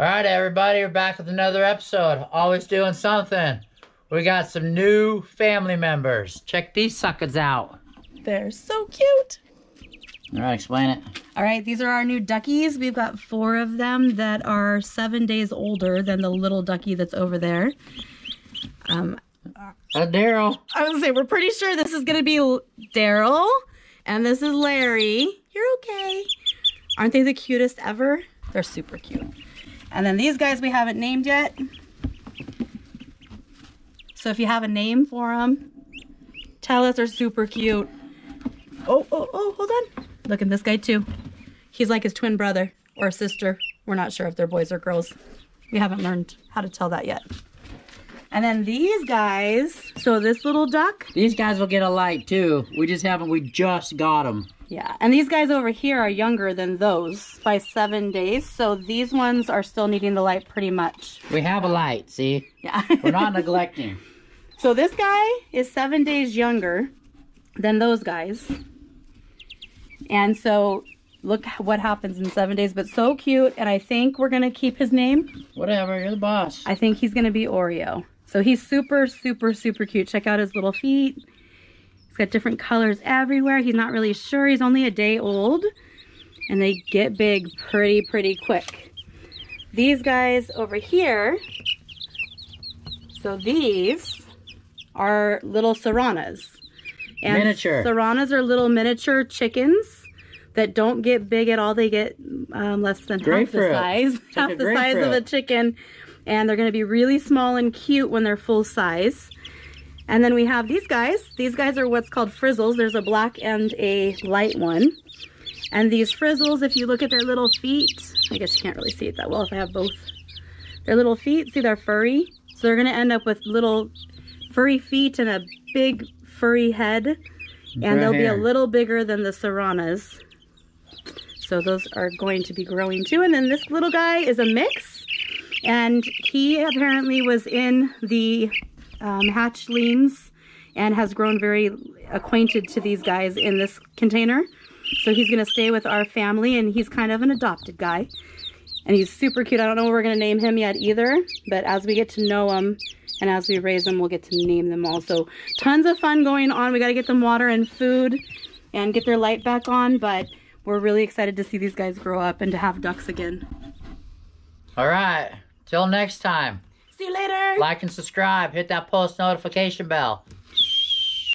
All right, everybody, we're back with another episode. Always doing something. We got some new family members. Check these suckers out. They're so cute. All right, explain it. All right, these are our new duckies. We've got four of them that are seven days older than the little ducky that's over there. Um, Uh, Daryl. I was gonna say we're pretty sure this is gonna be Daryl, and this is Larry. You're okay. Aren't they the cutest ever? They're super cute. And then these guys we haven't named yet. So if you have a name for them, tell us. They're super cute. Oh, oh, oh, hold on. Look at this guy too. He's like his twin brother or sister. We're not sure if they're boys or girls. We haven't learned how to tell that yet. And then these guys. So this little duck. These guys will get a light too. We just haven't. We just got them. Yeah. And these guys over here are younger than those by seven days. So these ones are still needing the light pretty much. We have a light. See, Yeah. we're not neglecting. so this guy is seven days younger than those guys. And so look what happens in seven days, but so cute. And I think we're going to keep his name. Whatever. You're the boss. I think he's going to be Oreo. So he's super, super, super cute. Check out his little feet. He's got different colors everywhere. He's not really sure. He's only a day old. And they get big pretty, pretty quick. These guys over here, so these are little serranas. And Miniature. Serranas are little miniature chickens that don't get big at all. They get um, less than half the size, half the size of a chicken. And they're going to be really small and cute when they're full size. And then we have these guys. These guys are what's called frizzles. There's a black and a light one. And these frizzles, if you look at their little feet, I guess you can't really see it that well if I have both. Their little feet, see they're furry? So they're gonna end up with little furry feet and a big furry head. And they'll be a little bigger than the serranas. So those are going to be growing too. And then this little guy is a mix. And he apparently was in the um, hatchlings and has grown very acquainted to these guys in this container. So he's going to stay with our family and he's kind of an adopted guy. And he's super cute. I don't know what we're going to name him yet either, but as we get to know him and as we raise them, we'll get to name them all. So tons of fun going on. We got to get them water and food and get their light back on, but we're really excited to see these guys grow up and to have ducks again. All right. Till next time. See you later. Like and subscribe. Hit that post notification bell.